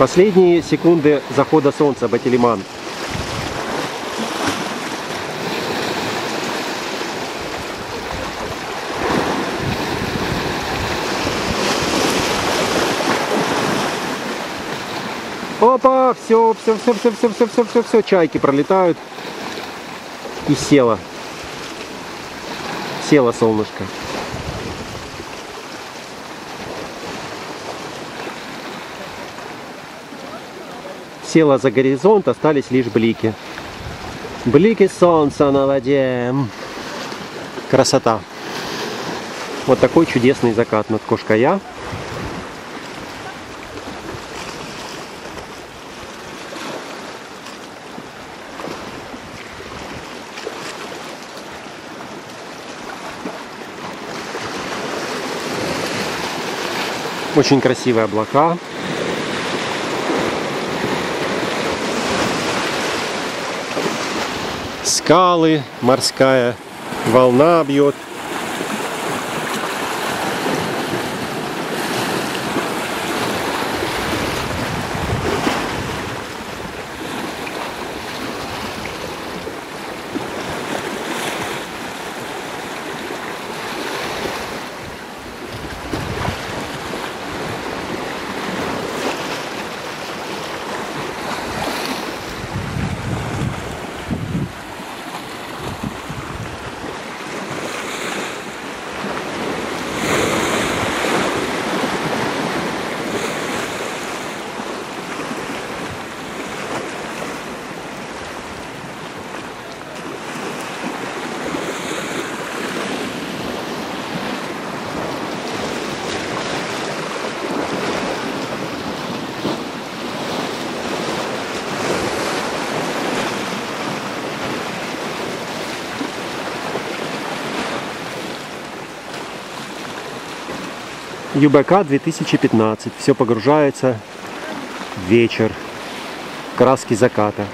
Последние секунды захода солнца Батилиман. Опа, все, все, все, все, все, все, все, все, все, чайки пролетают. И села. Села солнышко. Села за горизонт, остались лишь блики. Блики солнца на воде. Красота. Вот такой чудесный закат над Кошкая. Очень красивые облака. Скалы, морская волна бьет. ЮБК 2015. Все погружается вечер. Краски заката.